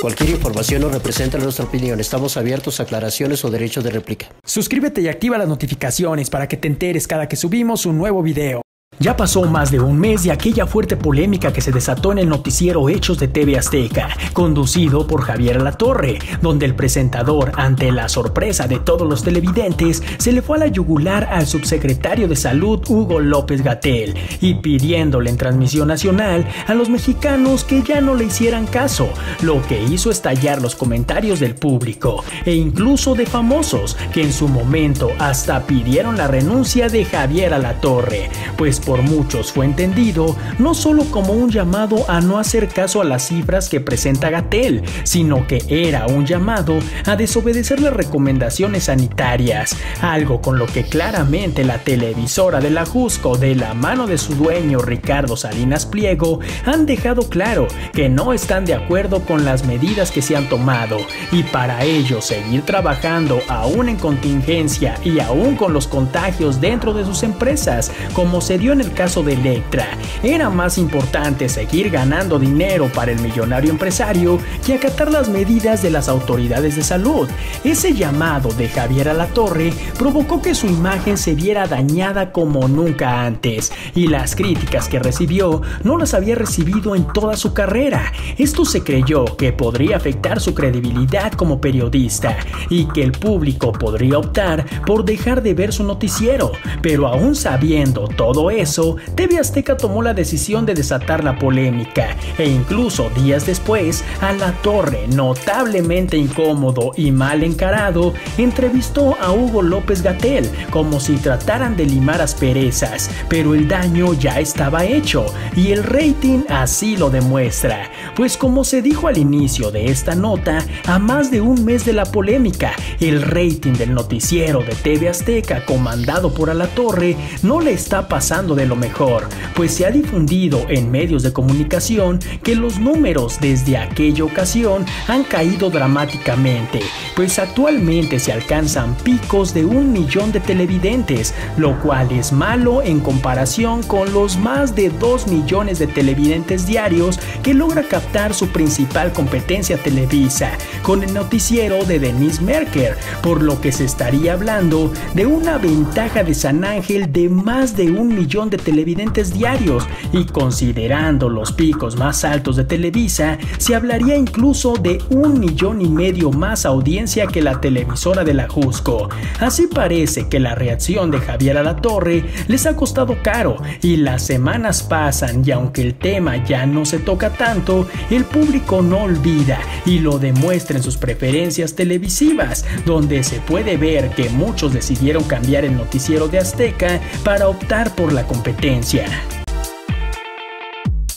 Cualquier información no representa nuestra opinión. Estamos abiertos a aclaraciones o derechos de réplica. Suscríbete y activa las notificaciones para que te enteres cada que subimos un nuevo video. Ya pasó más de un mes de aquella fuerte polémica que se desató en el noticiero Hechos de TV Azteca, conducido por Javier Latorre, donde el presentador, ante la sorpresa de todos los televidentes, se le fue a la yugular al subsecretario de Salud Hugo López Gatel y pidiéndole en transmisión nacional a los mexicanos que ya no le hicieran caso, lo que hizo estallar los comentarios del público e incluso de famosos que en su momento hasta pidieron la renuncia de Javier Alatorre, pues por muchos fue entendido no solo como un llamado a no hacer caso a las cifras que presenta Gatel, sino que era un llamado a desobedecer las recomendaciones sanitarias, algo con lo que claramente la televisora de la Jusco de la mano de su dueño Ricardo Salinas Pliego han dejado claro que no están de acuerdo con las medidas que se han tomado y para ello seguir trabajando aún en contingencia y aún con los contagios dentro de sus empresas, como se dio en el caso de Electra. Era más importante seguir ganando dinero para el millonario empresario que acatar las medidas de las autoridades de salud. Ese llamado de Javier Alatorre provocó que su imagen se viera dañada como nunca antes y las críticas que recibió no las había recibido en toda su carrera. Esto se creyó que podría afectar su credibilidad como periodista y que el público podría optar por dejar de ver su noticiero, pero aún sabiendo todo eso, TV Azteca tomó la decisión de desatar la polémica e incluso días después, a la torre, notablemente incómodo y mal encarado, entrevistó a Hugo López Gatel como si trataran de limar asperezas, pero el daño ya estaba hecho y el rating así lo demuestra, pues como se dijo al inicio de esta nota, a más de un mes de la polémica, el rating del noticiero de TV Azteca comandado por Alatorre no le está pasando de lo mejor, pues se ha difundido en medios de comunicación que los números desde aquella ocasión han caído dramáticamente, pues actualmente se alcanzan picos de un millón de televidentes, lo cual es malo en comparación con los más de 2 millones de televidentes diarios que logra captar su principal competencia Televisa, con el noticiero de Denise Merker, por lo que se estaría hablando de una ventaja de San Ángel de más de un millón de televidentes diarios y considerando los picos más altos de Televisa, se hablaría incluso de un millón y medio más audiencia que la televisora de la Jusco. Así parece que la reacción de Javier Alatorre les ha costado caro y las semanas pasan y aunque el tema ya no se toca tanto, el público no olvida y lo demuestra en sus preferencias televisivas, donde se puede ver que muchos decidieron cambiar el noticiero de Azteca para optar por competencia.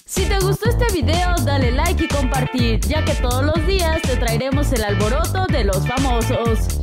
Si te gustó este video, dale like y compartir, ya que todos los días te traeremos el alboroto de los famosos.